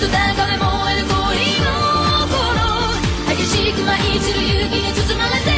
と高め燃の心激しく舞い散る雪に包まれて